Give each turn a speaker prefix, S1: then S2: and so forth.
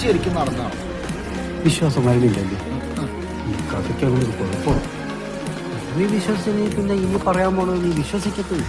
S1: ശരിക്കും നടന്നതാണ്
S2: വിശ്വാസം വരുന്നില്ലല്ലേ കഥയ്ക്ക് അങ്ങനെ ഒരു നീ വിശ്വസിച്ച് നീ പിന്നെ ഇനി പറയാൻ പോണത് നീ വിശ്വസിക്കത്തില്ല.